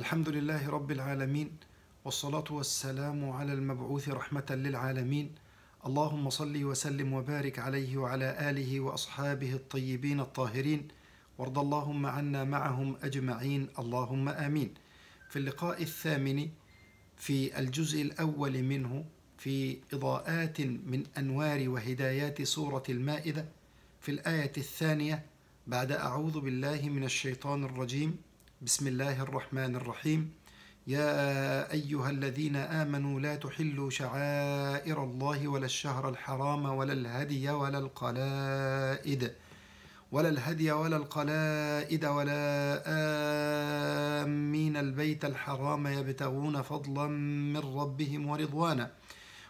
الحمد لله رب العالمين والصلاة والسلام على المبعوث رحمة للعالمين. اللهم صل وسلم وبارك عليه وعلى آله وأصحابه الطيبين الطاهرين. وارض اللهم عنا معهم أجمعين. اللهم آمين. في اللقاء الثامن في الجزء الأول منه في إضاءات من أنوار وهدايات سورة المائدة في الآية الثانية بعد أعوذ بالله من الشيطان الرجيم. بسم الله الرحمن الرحيم. يا أيها الذين آمنوا لا تحلوا شعائر الله ولا الشهر الحرام ولا الهدي ولا القلائد ولا الهدي ولا القلائد ولا آمين. البيت الحرام يبتغون فضلا من ربهم ورضوانا.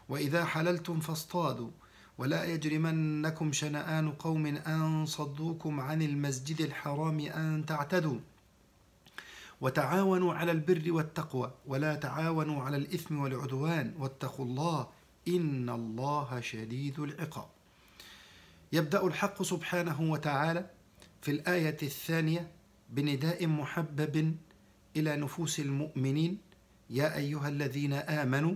وإذا حللتم فاصطادوا. ولا يجرمنكم شنآن قوم أن صدوكم عن المسجد الحرام أن تعتدوا. وتعاونوا على البر والتقوى ولا تعاونوا على الإثم والعدوان واتقوا الله إن الله شديد العقاب. يبدأ الحق سبحانه وتعالى في الآية الثانية بنداء محبب إلى نفوس المؤمنين. يا أيها الذين آمنوا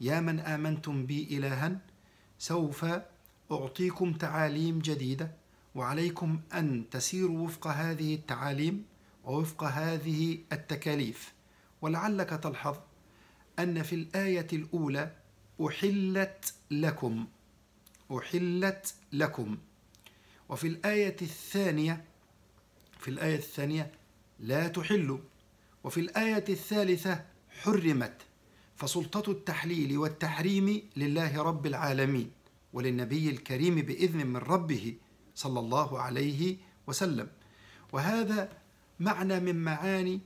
يا من آمنتم بي إلها سوف أعطيكم تعاليم جديدة وعليكم أن تسيروا وفق هذه التعاليم ووفق هذه التكاليف. ولعلك تلحظ أن في الآية الأولى أحلت لكم أحلت لكم. وفي الآية الثانية في الآية الثانية لا تحل. وفي الآية الثالثة حرمت. فسلطة التحليل والتحريم لله رب العالمين وللنبي الكريم بإذن من ربه صلى الله عليه وسلم. وهذا معنى من معاني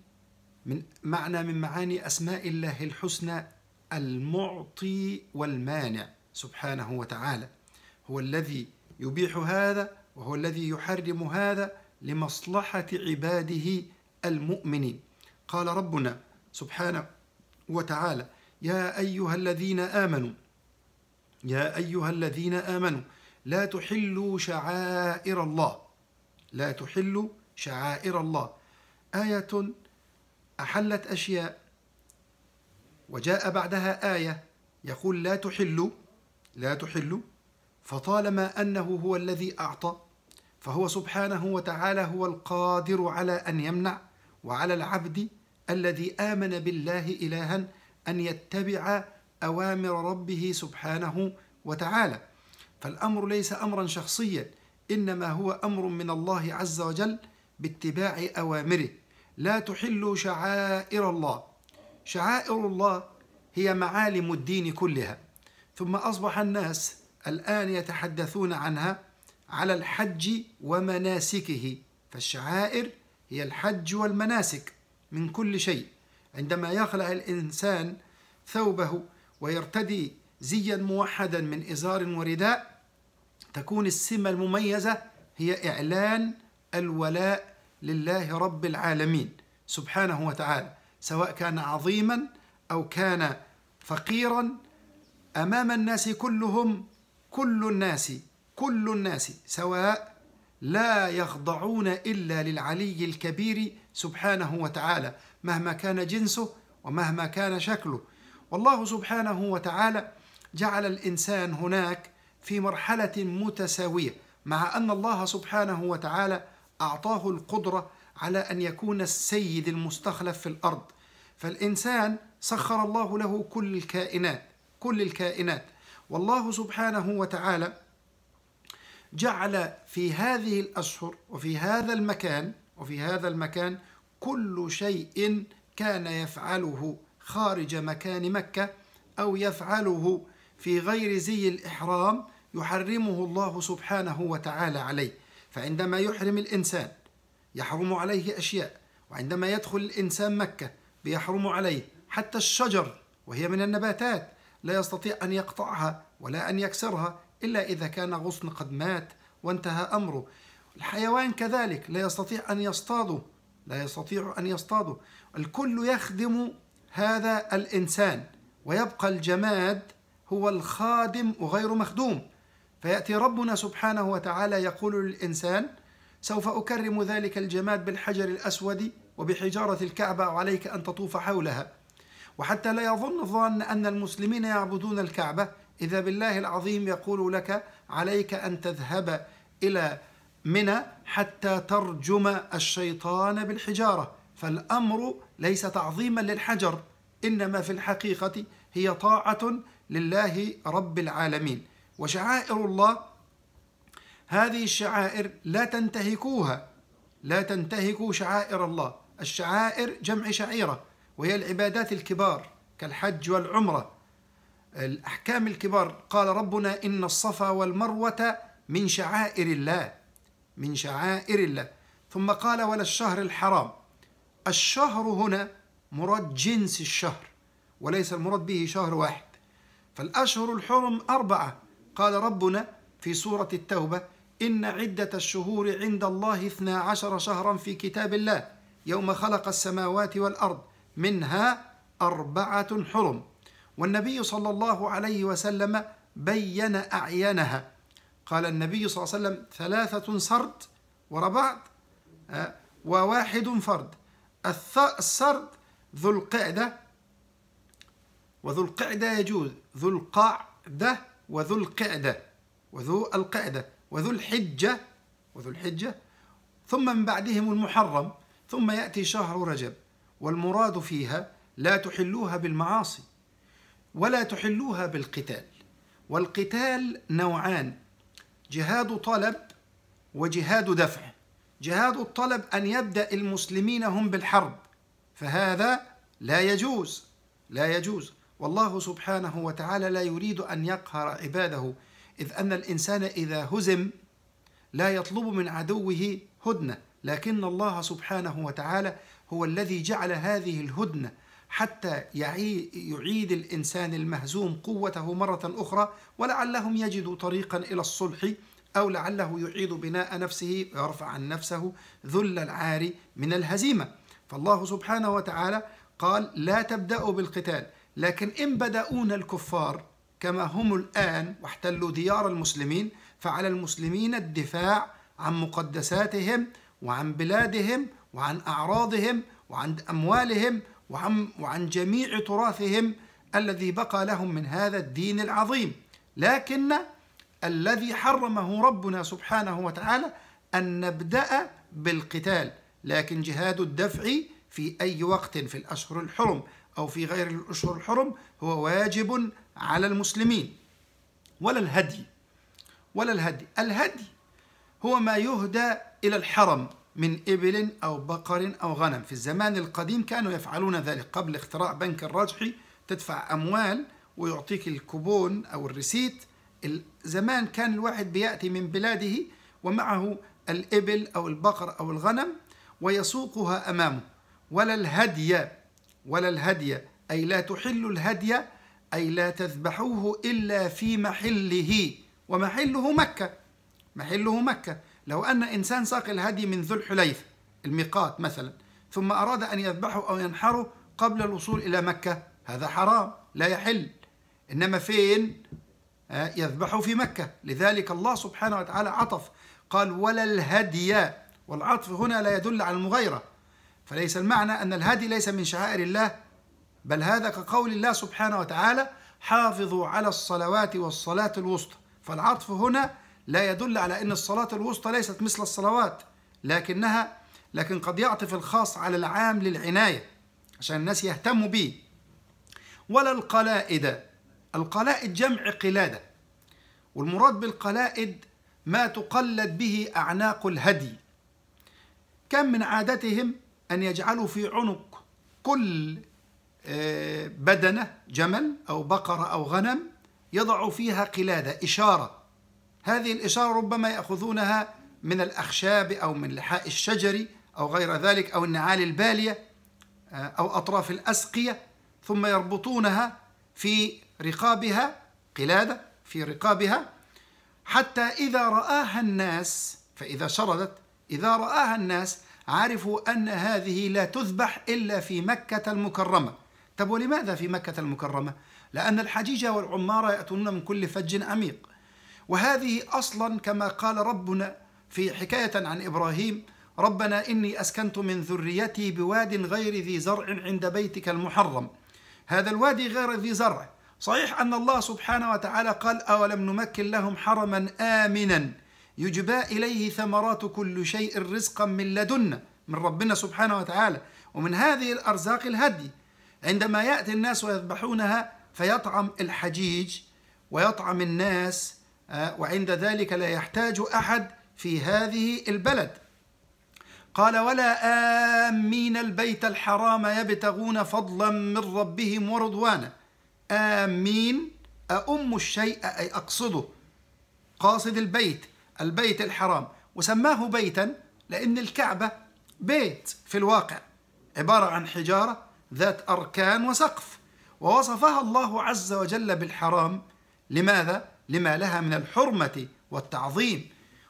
من معنى من معاني أسماء الله الحسنى المعطي والمانع سبحانه وتعالى. هو الذي يبيح هذا وهو الذي يحرم هذا لمصلحة عباده المؤمنين. قال ربنا سبحانه وتعالى يا أيها الذين آمنوا يا أيها الذين آمنوا لا تحلوا شعائر الله لا تحلوا شعائر الله. آية أحلت أشياء وجاء بعدها آية يقول لا تحلوا لا تحلوا فطالما أنه هو الذي أعطى فهو سبحانه وتعالى هو القادر على أن يمنع وعلى العبد الذي آمن بالله إلها أن يتبع أوامر ربه سبحانه وتعالى. فالأمر ليس أمرا شخصيا إنما هو أمر من الله عز وجل باتباع أوامره. لا تحلوا شعائر الله. شعائر الله هي معالم الدين كلها. ثم أصبح الناس الآن يتحدثون عنها على الحج ومناسكه. فالشعائر هي الحج والمناسك من كل شيء. عندما يخلع الإنسان ثوبه ويرتدي زيا موحدا من إزار ورداء تكون السمة المميزة هي إعلان الولاء لله رب العالمين سبحانه وتعالى سواء كان عظيما أو كان فقيرا أمام الناس كلهم كل الناس كل الناس سواء لا يخضعون إلا للعلي الكبير سبحانه وتعالى مهما كان جنسه ومهما كان شكله. والله سبحانه وتعالى جعل الإنسان هناك في مرحلة متساوية مع أن الله سبحانه وتعالى أعطاه القدرة على أن يكون السيد المستخلف في الأرض. فالإنسان سخر الله له كل الكائنات كل الكائنات. والله سبحانه وتعالى جعل في هذه الأشهر وفي هذا المكان وفي هذا المكان كل شيء كان يفعله خارج مكان مكة أو يفعله في غير زي الإحرام يحرمه الله سبحانه وتعالى عليه. فعندما يحرم الإنسان يحرم عليه أشياء وعندما يدخل الإنسان مكة بيحرم عليه حتى الشجر وهي من النباتات لا يستطيع أن يقطعها ولا أن يكسرها إلا إذا كان غصن قد مات وانتهى أمره. الحيوان كذلك لا يستطيع أن يصطاده لا يستطيع أن يصطاده. الكل يخدم هذا الإنسان ويبقى الجماد هو الخادم وغير مخدوم. فيأتي ربنا سبحانه وتعالى يقول للإنسان سوف أكرم ذلك الجماد بالحجر الأسود وبحجارة الكعبة وعليك أن تطوف حولها. وحتى لا يظن الظان أن المسلمين يعبدون الكعبة إذا بالله العظيم يقول لك عليك أن تذهب إلى منى حتى ترجم الشيطان بالحجارة فالأمر ليس تعظيما للحجر إنما في الحقيقة هي طاعة لله رب العالمين. وشعائر الله هذه الشعائر لا تنتهكوها لا تنتهكوا شعائر الله. الشعائر جمع شعيرة وهي العبادات الكبار كالحج والعمرة. الأحكام الكبار قال ربنا إن الصفا والمروة من شعائر الله من شعائر الله. ثم قال ولا الشهر الحرام. الشهر هنا مراد جنس الشهر وليس المراد به شهر واحد. فالأشهر الحرم أربعة قال ربنا في سورة التوبة إن عدة الشهور عند الله اثنا عشر شهرا في كتاب الله يوم خلق السماوات والأرض منها أربعة حرم. والنبي صلى الله عليه وسلم بين أعيانها. قال النبي صلى الله عليه وسلم ثلاثة سرد ورا بعض آه، وواحد فرد. السرد ذو القعدة وذو القعدة يجوز ذو القعدة وذو القعدة وذو القعدة وذو الحجة وذو الحجة. ثم من بعدهم المحرم ثم يأتي شهر رجب والمراد فيها لا تحلوها بالمعاصي ولا تحلوها بالقتال. والقتال نوعان جهاد طلب وجهاد دفع. جهاد الطلب أن يبدأ المسلمين هم بالحرب فهذا لا يجوز لا يجوز. والله سبحانه وتعالى لا يريد أن يقهر عباده إذ أن الإنسان إذا هزم لا يطلب من عدوه هدنة لكن الله سبحانه وتعالى هو الذي جعل هذه الهدنة حتى يعيد الإنسان المهزوم قوته مرة أخرى ولعلهم يجدوا طريقا إلى الصلح أو لعله يعيد بناء نفسه ويرفع عن نفسه ذل العار من الهزيمة. فالله سبحانه وتعالى قال لا تبدأوا بالقتال لكن إن بداون الكفار كما هم الآن واحتلوا ديار المسلمين فعلى المسلمين الدفاع عن مقدساتهم وعن بلادهم وعن أعراضهم وعن أموالهم وعن, وعن جميع تراثهم الذي بقى لهم من هذا الدين العظيم. لكن الذي حرمه ربنا سبحانه وتعالى أن نبدأ بالقتال لكن جهاد الدفع في أي وقت في الأشهر الحرم. أو في غير الأشهر الحرم هو واجب على المسلمين ولا الهدي ولا الهدي. الهدي هو ما يهدى إلى الحرم من إبل أو بقر أو غنم. في الزمان القديم كانوا يفعلون ذلك. قبل اختراع بنك الرجحي تدفع أموال ويعطيك الكوبون أو الريسيت. زمان كان الواحد بيأتي من بلاده ومعه الإبل أو البقر أو الغنم ويسوقها أمامه ولا الهدي ولا الهدي أي لا تحل الهدي أي لا تذبحوه إلا في محله. ومحله مكة محله مكة. لو أن إنسان ساق الهدي من ذو الحليفة الميقات مثلا ثم أراد أن يذبحه أو ينحره قبل الوصول إلى مكة هذا حرام لا يحل. إنما فين؟ آه، يذبحه في مكة. لذلك الله سبحانه وتعالى عطف قال ولا الهدي. والعطف هنا لا يدل على المغيرة فليس المعنى أن الهدي ليس من شعائر الله بل هذا كقول الله سبحانه وتعالى حافظوا على الصلوات والصلاة الوسطى فالعطف هنا لا يدل على أن الصلاة الوسطى ليست مثل الصلوات لكنها لكن قد يعطف الخاص على العام للعناية عشان الناس يهتموا به. ولا القلائد القلائد جمع قلادة والمراد بالقلائد ما تقلد به أعناق الهدي. كم من عادتهم أن يجعلوا في عنق كل آه، بدنة جمل أو بقرة أو غنم يضعوا فيها قلادة إشارة. هذه الإشارة ربما يأخذونها من الأخشاب أو من لحاء الشجر أو غير ذلك أو النعال البالية آه، أو أطراف الأسقية ثم يربطونها في رقابها قلادة في رقابها حتى إذا رآها الناس فإذا شردت إذا رآها الناس عرفوا أن هذه لا تذبح إلا في مكة المكرمة. طب ولماذا في مكة المكرمة؟ لأن الحجيج والعمارة يأتون من كل فج عميق وهذه أصلا كما قال ربنا في حكاية عن إبراهيم ربنا إني أسكنت من ذريتي بواد غير ذي زرع عند بيتك المحرم. هذا الوادي غير ذي زرع. صحيح أن الله سبحانه وتعالى قال أولم نمكن لهم حرما آمنا. يجبى إليه ثمرات كل شيء رزقا من لدنا من ربنا سبحانه وتعالى. ومن هذه الأرزاق الهدي عندما يأتي الناس ويذبحونها فيطعم الحجيج ويطعم الناس آه، وعند ذلك لا يحتاج أحد في هذه البلد. قال ولا آمين البيت الحرام يبتغون فضلا من ربهم ورضوانا آمين أأم الشيء أي أقصده. قاصد البيت البيت الحرام وسماه بيتا لأن الكعبة بيت في الواقع عبارة عن حجارة ذات أركان وسقف ووصفها الله عز وجل بالحرام. لماذا؟ لما لها من الحرمة والتعظيم.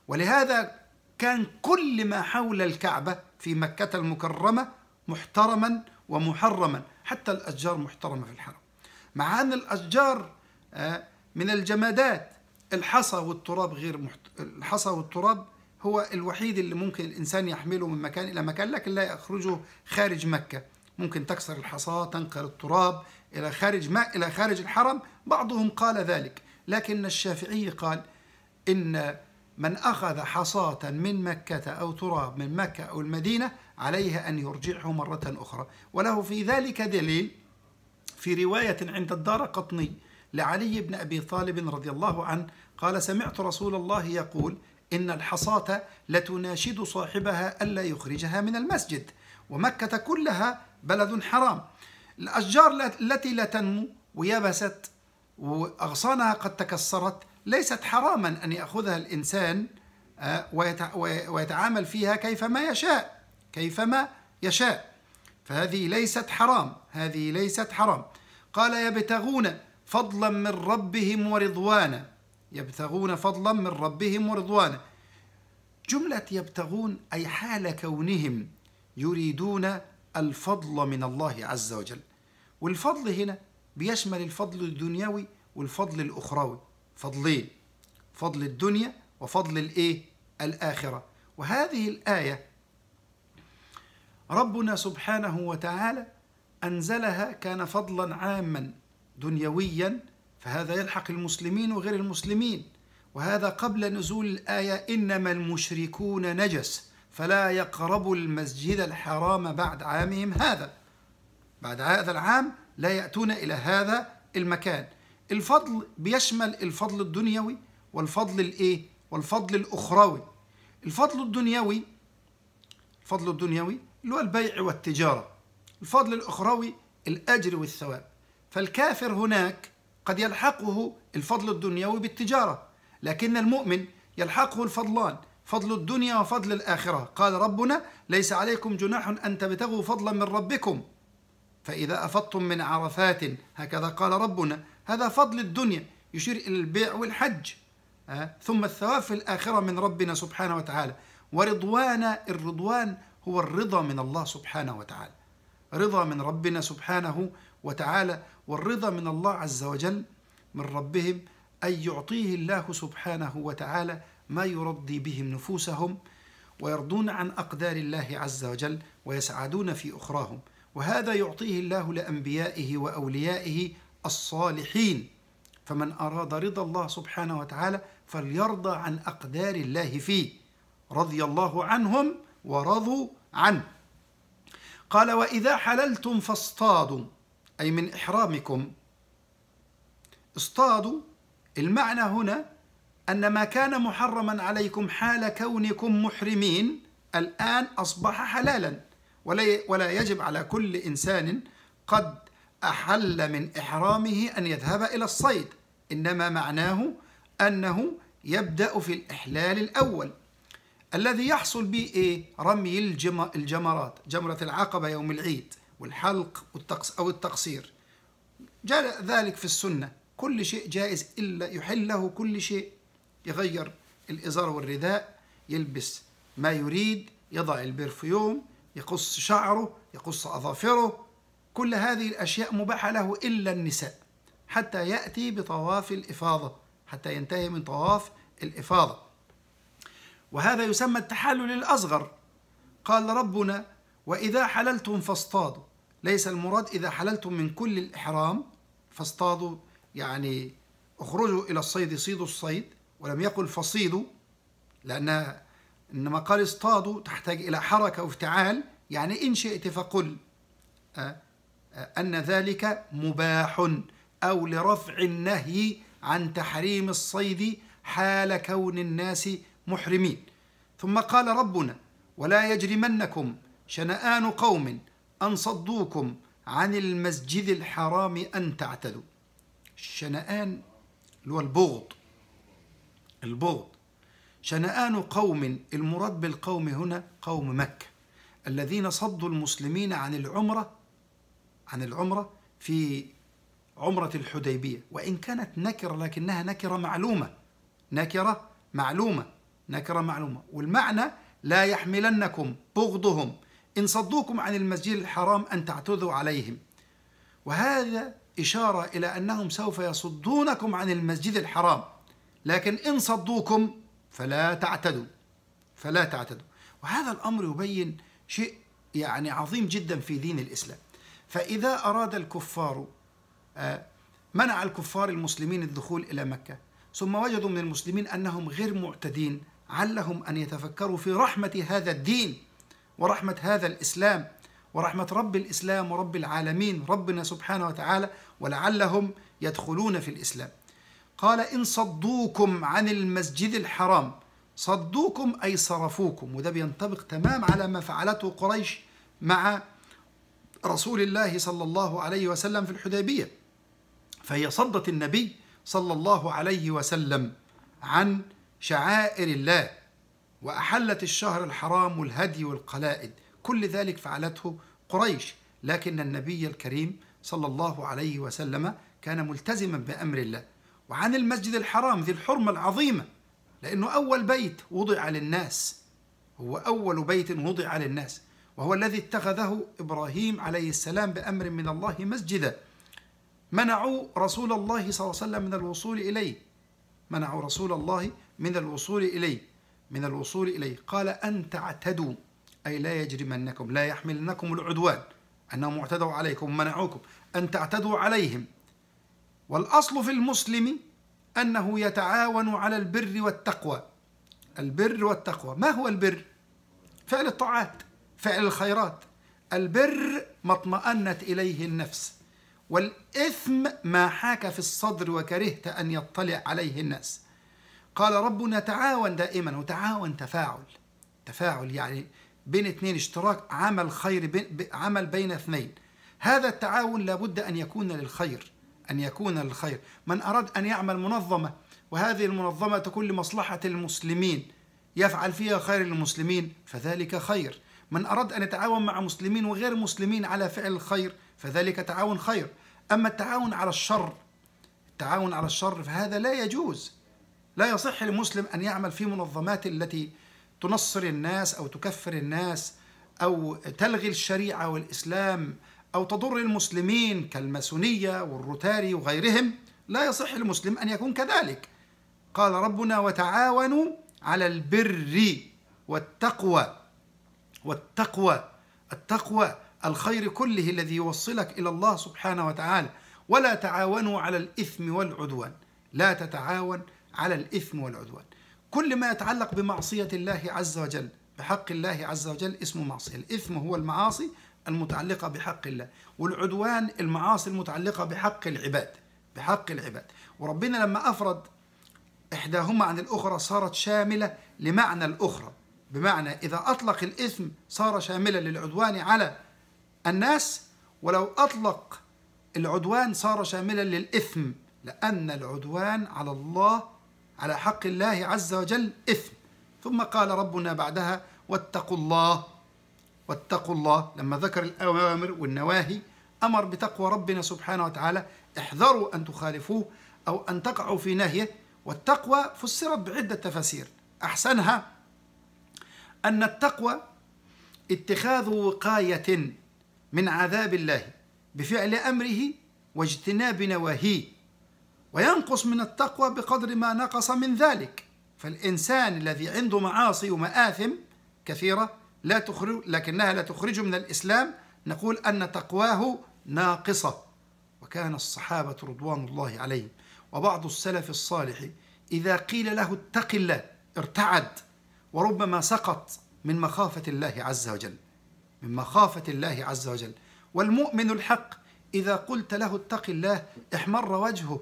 ولهذا كان كل ما حول الكعبة في مكة المكرمة محترما ومحرما حتى الأشجار محترمة في الحرم. مع أن الأشجار آه، من الجمادات الحصى والتراب غير محت... الحصى والتراب هو الوحيد اللي ممكن الإنسان يحمله من مكان إلى مكان لكن لا يخرجه خارج مكة. ممكن تكسر الحصى تنقل التراب إلى خارج ما إلى خارج الحرم. بعضهم قال ذلك لكن الشافعي قال إن من أخذ حصاة من مكة أو تراب من مكة أو المدينة عليه أن يرجعه مرة أخرى. وله في ذلك دليل في رواية عند الدار قطني لعلي بن أبي طالب رضي الله عنه قال سمعت رسول الله يقول إن الحصاة لتناشد صاحبها ألا يخرجها من المسجد ومكة كلها بلد حرام. الأشجار التي لا تنمو ويبست وأغصانها قد تكسرت ليست حراما أن يأخذها الإنسان آه، ويتعامل فيها كيفما يشاء كيفما يشاء. فهذه ليست حرام هذه ليست حرام. قال يبتغون فضلا من ربهم ورضوانا. يبتغون فضلا من ربهم ورضوانا. جملة يبتغون أي حال كونهم يريدون الفضل من الله عز وجل. والفضل هنا بيشمل الفضل الدنيوي والفضل الأخروي. فضلين فضل الدنيا وفضل الإيه؟ الآخرة. وهذه الآية ربنا سبحانه وتعالى أنزلها كان فضلا عاما دنيويا فهذا يلحق المسلمين وغير المسلمين. وهذا قبل نزول الآية إنما المشركون نجس فلا يقربوا المسجد الحرام بعد عامهم هذا. بعد هذا العام لا يأتون إلى هذا المكان. الفضل بيشمل الفضل الدنيوي والفضل الإيه؟ والفضل الأخروي. الفضل الدنيوي الفضل الدنيوي اللي هو البيع والتجارة. الفضل الأخروي الأجر والثواب. فالكافر هناك قد يلحقه الفضل الدنيوي بالتجارة لكن المؤمن يلحقه الفضلان فضل الدنيا وفضل الآخرة. قال ربنا ليس عليكم جناح أن تبتغوا فضلا من ربكم. فإذا أفضتم من عرفات هكذا قال ربنا هذا فضل الدنيا يشير إلى البيع والحج؟ ثم الثواب في الآخرة من ربنا سبحانه وتعالى. ورضوان الرضوان هو الرضا من الله سبحانه وتعالى. رضا من ربنا سبحانه وتعالى والرضا من الله عز وجل من ربهم أن يعطيه الله سبحانه وتعالى ما يرضي بهم نفوسهم ويرضون عن أقدار الله عز وجل ويسعدون في أخراهم. وهذا يعطيه الله لأنبيائه وأوليائه الصالحين. فمن أراد رضا الله سبحانه وتعالى فليرضى عن أقدار الله فيه. رضي الله عنهم ورضوا عنه. قال وإذا حللتم فاصطادوا أي من إحرامكم. اصطادوا. المعنى هنا أن ما كان محرما عليكم حال كونكم محرمين الآن أصبح حلالا. ولا يجب على كل إنسان قد أحل من إحرامه أن يذهب إلى الصيد. إنما معناه أنه يبدأ في الإحلال الأول. الذي يحصل به إيه؟ رمي الجمرات جمرة العقبة يوم العيد. والحلق والتقص أو التقصير. جاء ذلك في السنة. كل شيء جائز إلا يحله كل شيء يغير الإزار والرداء يلبس ما يريد يضع البرفيوم يقص شعره يقص أظافره. كل هذه الأشياء مباحة له إلا النساء حتى يأتي بطواف الإفاضة حتى ينتهي من طواف الإفاضة. وهذا يسمى التحلل الأصغر. قال ربنا وإذا حللتم فاصطادوا. ليس المراد إذا حللتم من كل الإحرام فاصطادوا يعني اخرجوا إلى الصيد صيدوا الصيد ولم يقل فصيدوا لأن إنما قال اصطادوا تحتاج إلى حركة وافتعال يعني إن شئت فقل آه، آه، أن ذلك مباح أو لرفع النهي عن تحريم الصيد حال كون الناس محرمين. ثم قال ربنا ولا يجرمنكم شنآن قوم أن صدوكم عن المسجد الحرام أن تعتدوا. الشنآن اللي هو البغض. البغض. شنآن قوم المراد بالقوم هنا قوم مكة الذين صدوا المسلمين عن العمرة عن العمرة في عمرة الحديبية. وإن كانت نكرة لكنها نكرة معلومة. نكرة معلومة. نكرة معلومة. والمعنى لا يحملنكم بغضهم. إن صدوكم عن المسجد الحرام أن تعتذوا عليهم. وهذا إشارة إلى أنهم سوف يصدونكم عن المسجد الحرام. لكن إن صدوكم فلا تعتدوا. فلا تعتدوا. وهذا الأمر يبين شيء يعني عظيم جدا في دين الإسلام. فإذا أراد الكفار آه، منع الكفار المسلمين الدخول إلى مكة ثم وجدوا من المسلمين أنهم غير معتدين علهم أن يتفكروا في رحمة هذا الدين. ورحمة هذا الإسلام ورحمة رب الإسلام ورب العالمين ربنا سبحانه وتعالى ولعلهم يدخلون في الإسلام. قال إن صدوكم عن المسجد الحرام صدوكم أي صرفوكم. وده بينطبق تمام على ما فعلته قريش مع رسول الله صلى الله عليه وسلم في الحديبية. فهي صدت النبي صلى الله عليه وسلم عن شعائر الله. وأحلت الشهر الحرام والهدي والقلائد. كل ذلك فعلته قريش لكن النبي الكريم صلى الله عليه وسلم كان ملتزما بأمر الله. وعن المسجد الحرام ذي الحرمة العظيمة لأنه أول بيت وضع للناس. هو أول بيت وضع للناس. وهو الذي اتخذه إبراهيم عليه السلام بأمر من الله مسجدا. منعوا رسول الله صلى الله عليه وسلم من الوصول إليه. منعوا رسول الله من الوصول إليه. من الوصول إليه. قال أن تعتدوا أي لا يجرمنكم لا يحملنكم العدوان أنهم اعتدوا عليكم منعوكم أن تعتدوا عليهم. والأصل في المسلم أنه يتعاون على البر والتقوى. البر والتقوى ما هو البر؟ فعل الطاعات فعل الخيرات. البر ما اطمأنت إليه النفس والإثم ما حاك في الصدر وكرهت أن يطلع عليه الناس. قال ربنا تعاون دائما وتعاون تفاعل. تفاعل يعني بين اثنين اشتراك عمل خير بين عمل بين اثنين. هذا التعاون لابد أن يكون للخير أن يكون للخير. من أراد أن يعمل منظمة وهذه المنظمة تكون لمصلحة المسلمين يفعل فيها خير للمسلمين فذلك خير. من أراد أن يتعاون مع مسلمين وغير مسلمين على فعل الخير فذلك تعاون خير. أما التعاون على الشر التعاون على الشر فهذا لا يجوز. لا يصح للمسلم أن يعمل في منظمات التي تنصر الناس أو تكفر الناس أو تلغي الشريعة والإسلام أو تضر المسلمين كالماسونية والروتاري وغيرهم لا يصح للمسلم أن يكون كذلك. قال ربنا وتعاونوا على البر والتقوى والتقوى التقوى الخير كله الذي يوصلك إلى الله سبحانه وتعالى. ولا تعاونوا على الإثم والعدوان لا تتعاون على الإثم والعدوان. كل ما يتعلق بمعصية الله عز وجل بحق الله عز وجل اسمه معصية. الإثم هو المعاصي المتعلقة بحق الله والعدوان المعاصي المتعلقة بحق العباد بحق العباد. وربنا لما أفرد إحداهما عن الأخرى صارت شاملة لمعنى الأخرى. بمعنى إذا أطلق الإثم صار شاملا للعدوان على الناس ولو أطلق العدوان صار شاملا للإثم لأن العدوان على الله على حق الله عز وجل إثم. ثم قال ربنا بعدها واتقوا الله واتقوا الله. لما ذكر الأوامر والنواهي أمر بتقوى ربنا سبحانه وتعالى احذروا أن تخالفوه أو أن تقعوا في نهيه والتقوى فسرت بعدة تفاسير. أحسنها أن التقوى اتخاذ وقاية من عذاب الله بفعل أمره واجتناب نواهيه. وينقص من التقوى بقدر ما نقص من ذلك. فالإنسان الذي عنده معاصي ومآثم كثيرة لا تخرج لكنها لا تخرج من الإسلام نقول أن تقواه ناقصة. وكان الصحابة رضوان الله عليهم وبعض السلف الصالح إذا قيل له اتق الله ارتعد وربما سقط من مخافة الله عز وجل من مخافة الله عز وجل. والمؤمن الحق إذا قلت له اتق الله احمر وجهه.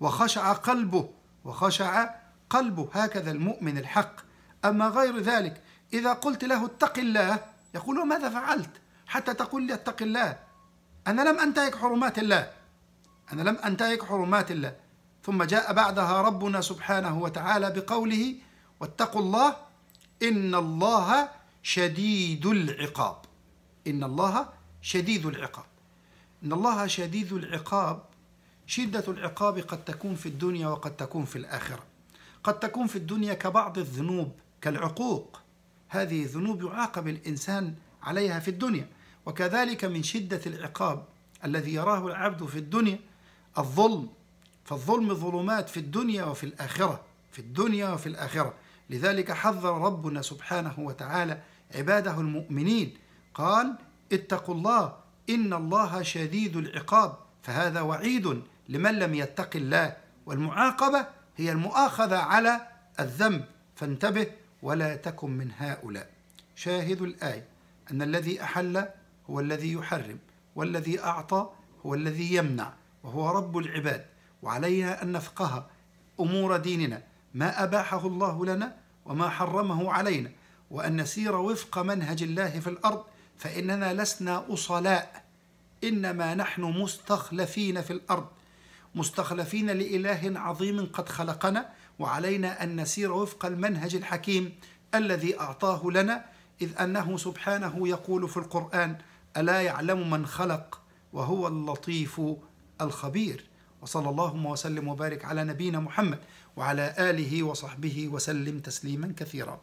وخشع قلبه وخشع قلبه. هكذا المؤمن الحق. أما غير ذلك إذا قلت له اتق الله يقول ماذا فعلت؟ حتى تقول لي اتق الله. أنا لم أنتهك حرمات الله. أنا لم أنتهك حرمات الله. ثم جاء بعدها ربنا سبحانه وتعالى بقوله واتقوا الله إن الله شديد العقاب. إن الله شديد العقاب. إن الله شديد العقاب شدة العقاب قد تكون في الدنيا وقد تكون في الآخرة. قد تكون في الدنيا كبعض الذنوب كالعقوق. هذه ذنوب يعاقب الإنسان عليها في الدنيا. وكذلك من شدة العقاب الذي يراه العبد في الدنيا الظلم. فالظلم ظلمات في الدنيا وفي الآخرة. في الدنيا وفي الآخرة. لذلك حذر ربنا سبحانه وتعالى عباده المؤمنين. قال اتقوا الله إن الله شديد العقاب. فهذا وعيد. لمن لم يتق الله والمعاقبة هي المؤاخذة على الذنب. فانتبه ولا تكن من هؤلاء. شاهد الآية أن الذي أحل هو الذي يحرم والذي أعطى هو الذي يمنع وهو رب العباد. وعلينا أن نفقه أمور ديننا ما أباحه الله لنا وما حرمه علينا. وأن نسير وفق منهج الله في الأرض فإننا لسنا أصلاء. إنما نحن مستخلفين في الأرض. مستخلفين لإله عظيم قد خلقنا وعلينا أن نسير وفق المنهج الحكيم الذي أعطاه لنا إذ أنه سبحانه يقول في القرآن ألا يعلم من خلق؟ وهو اللطيف الخبير. وصلى اللهم وسلم وبارك على نبينا محمد وعلى آله وصحبه وسلم تسليما كثيرا.